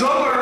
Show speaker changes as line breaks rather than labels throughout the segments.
Well,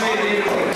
Meirelles.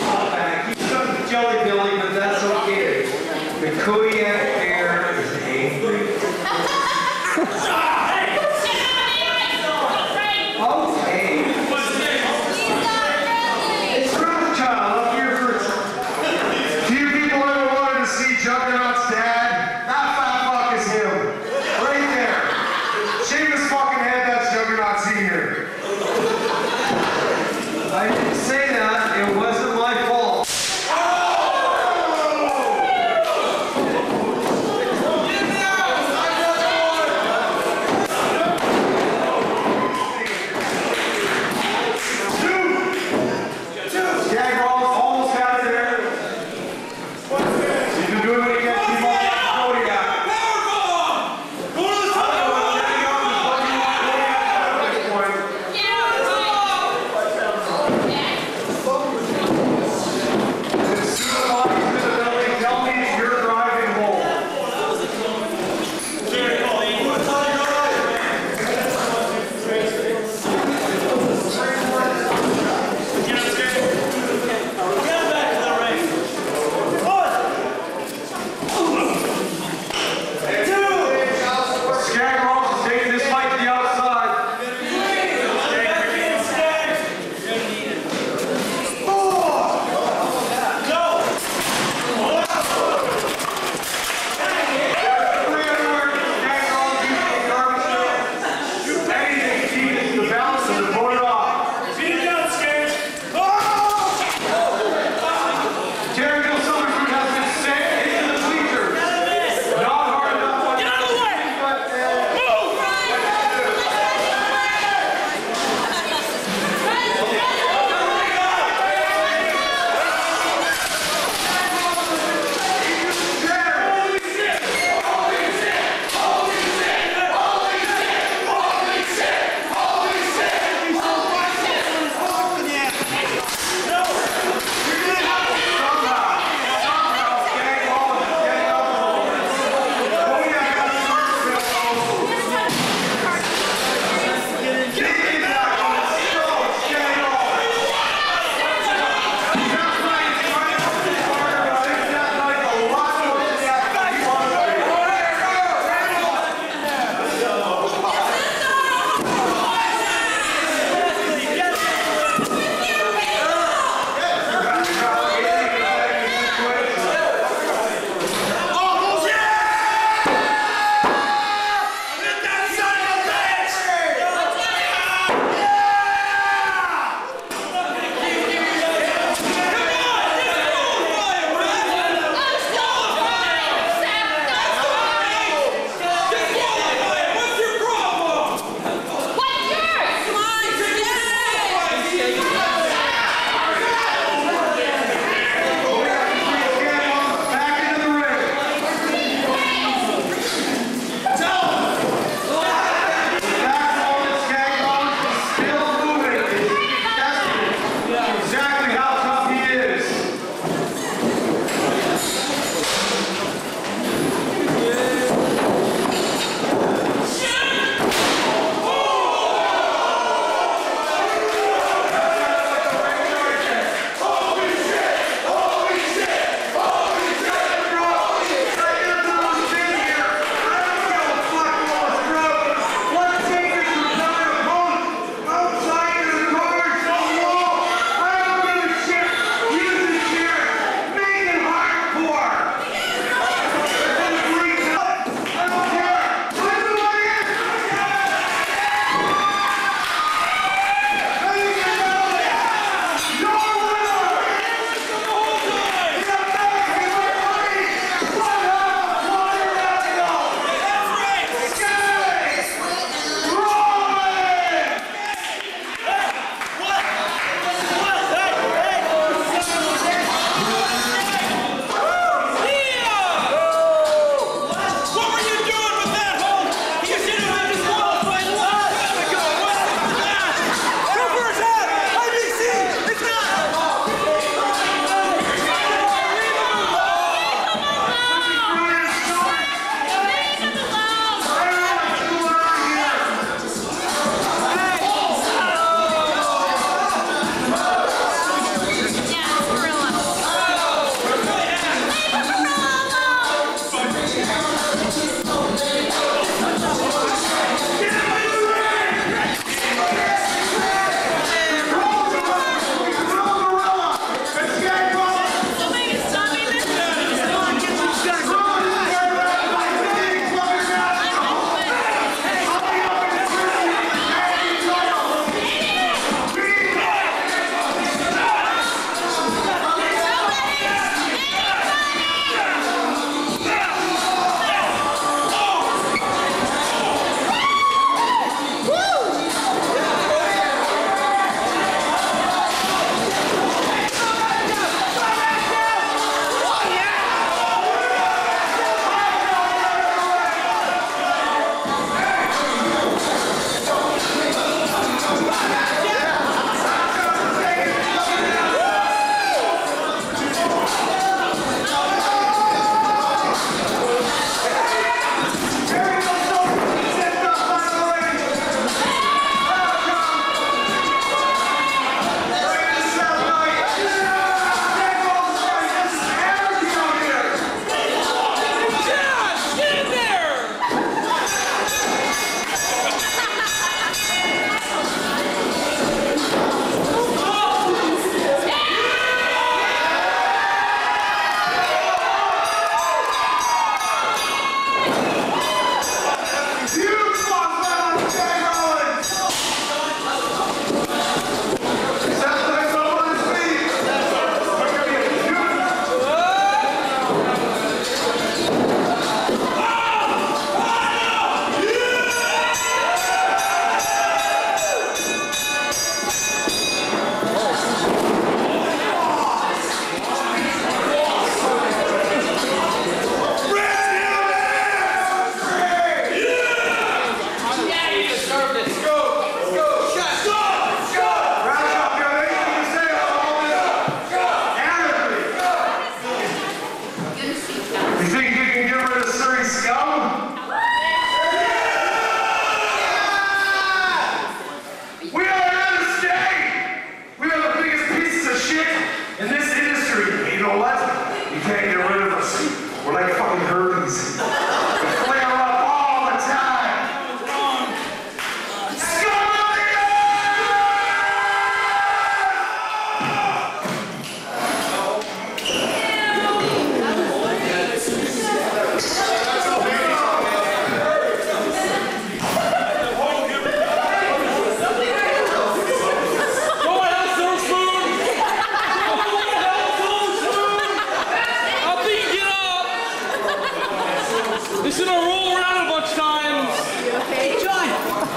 gonna roll around a bunch
of times.
You okay? Hey, John!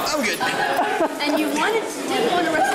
I'm good. and you wanted, didn't want to